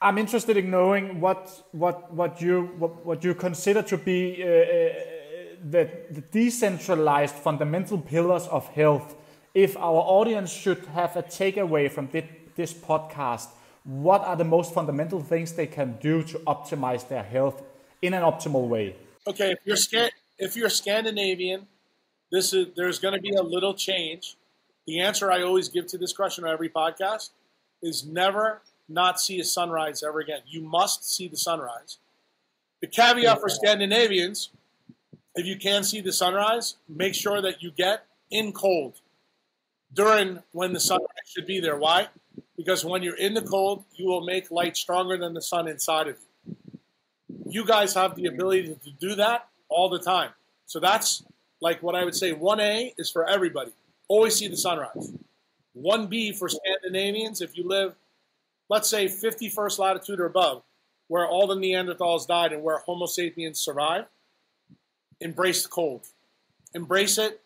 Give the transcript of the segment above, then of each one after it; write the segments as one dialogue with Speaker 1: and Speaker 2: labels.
Speaker 1: I'm interested in knowing what what what you what, what you consider to be uh, uh, the, the decentralized fundamental pillars of health. If our audience should have a takeaway from this, podcast, what are the most fundamental things they can do to optimize their health in an optimal way?
Speaker 2: Okay, if you're if you're Scandinavian, this is there's going to be a little change. The answer I always give to this question on every podcast is never not see a sunrise ever again. You must see the sunrise. The caveat for Scandinavians, if you can see the sunrise, make sure that you get in cold during when the sunrise should be there. Why? Because when you're in the cold, you will make light stronger than the sun inside of you. You guys have the ability to do that all the time. So that's like what I would say 1A is for everybody. Always see the sunrise. 1B for Scandinavians, if you live let's say 51st latitude or above, where all the Neanderthals died and where Homo sapiens survived, embrace the cold. Embrace it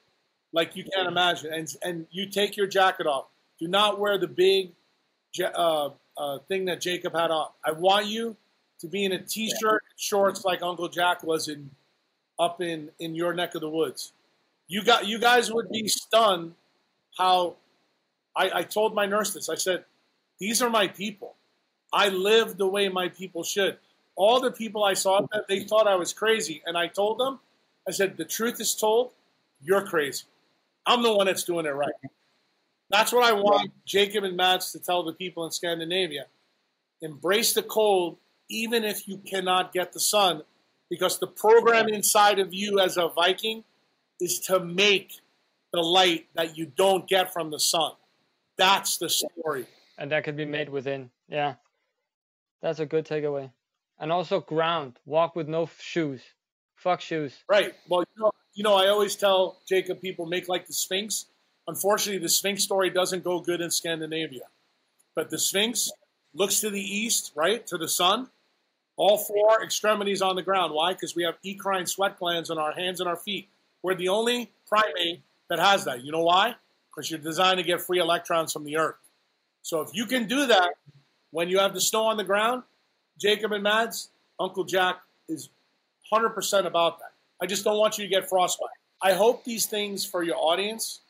Speaker 2: like you can't imagine. And, and you take your jacket off. Do not wear the big uh, uh, thing that Jacob had on. I want you to be in a t-shirt, shorts like Uncle Jack was in up in in your neck of the woods. You got you guys would be stunned how I, I told my nurse this. I said, these are my people. I live the way my people should. All the people I saw, they thought I was crazy. And I told them, I said, the truth is told, you're crazy. I'm the one that's doing it right. That's what I want Jacob and Mads to tell the people in Scandinavia. Embrace the cold, even if you cannot get the sun, because the program inside of you as a Viking is to make the light that you don't get from the sun. That's the story
Speaker 3: and that can be made within. Yeah, that's a good takeaway. And also ground, walk with no shoes. Fuck shoes.
Speaker 2: Right. Well, you know, you know, I always tell Jacob people make like the Sphinx. Unfortunately, the Sphinx story doesn't go good in Scandinavia. But the Sphinx looks to the east, right, to the sun. All four extremities on the ground. Why? Because we have eccrine sweat glands on our hands and our feet. We're the only primate that has that. You know why? Because you're designed to get free electrons from the earth. So if you can do that when you have the snow on the ground, Jacob and Mads, Uncle Jack is 100% about that. I just don't want you to get frostbite. I hope these things for your audience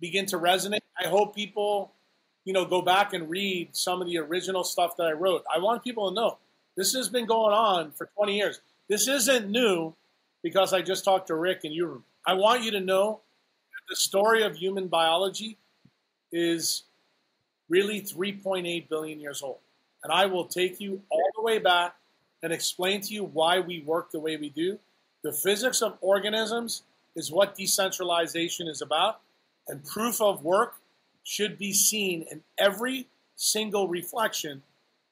Speaker 2: begin to resonate. I hope people, you know, go back and read some of the original stuff that I wrote. I want people to know this has been going on for 20 years. This isn't new because I just talked to Rick and you. I want you to know the story of human biology is really 3.8 billion years old. And I will take you all the way back and explain to you why we work the way we do. The physics of organisms is what decentralization is about, and proof of work should be seen in every single reflection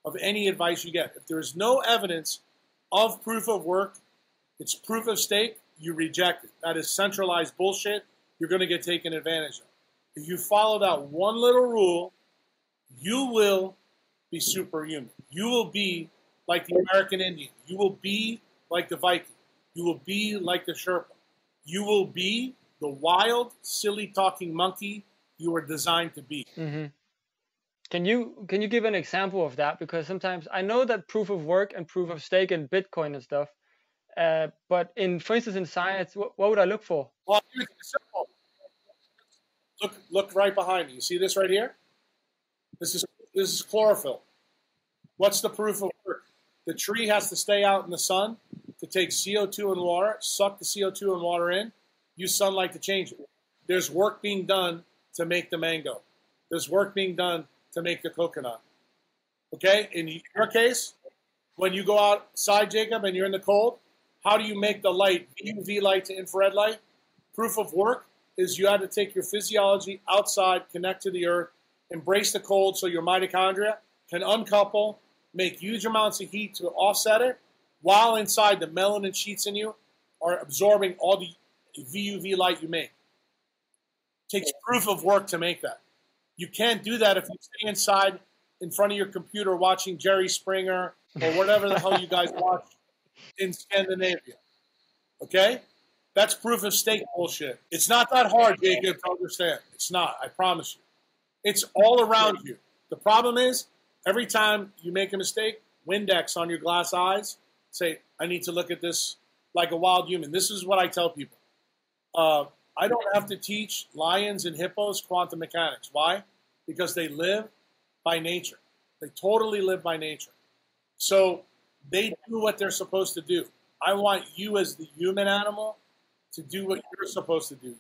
Speaker 2: of any advice you get. If there is no evidence of proof of work, it's proof of stake, you reject it. That is centralized bullshit. You're going to get taken advantage of. If you follow that one little rule, you will be superhuman. You will be like the American Indian. You will be like the Viking. You will be like the Sherpa. You will be the wild, silly talking monkey you are designed to be.
Speaker 3: Mm-hmm. Can you can you give an example of that? Because sometimes I know that proof of work and proof of stake and Bitcoin and stuff, uh, but in for instance in science, what, what would I look for?
Speaker 2: Well, look look right behind me. You see this right here? This is this is chlorophyll. What's the proof of work? The tree has to stay out in the sun to take CO2 and water, suck the CO2 and water in, use sunlight to change it. There's work being done to make the mango. There's work being done to make the coconut. Okay? In your case, when you go outside, Jacob, and you're in the cold, how do you make the light, UV light to infrared light? Proof of work is you had to take your physiology outside, connect to the earth, embrace the cold so your mitochondria can uncouple, make huge amounts of heat to offset it, while inside the melanin sheets in you are absorbing all the VUV light you make. It takes proof of work to make that. You can't do that if you stay inside in front of your computer watching Jerry Springer or whatever the hell you guys watch in Scandinavia. Okay? That's proof of stake bullshit. It's not that hard, Jacob, to understand. It's not, I promise you. It's all around you. The problem is, every time you make a mistake, Windex on your glass eyes. Say, I need to look at this like a wild human. This is what I tell people. Uh, I don't have to teach lions and hippos quantum mechanics. Why? Because they live by nature. They totally live by nature. So they do what they're supposed to do. I want you as the human animal to do what you're supposed to do.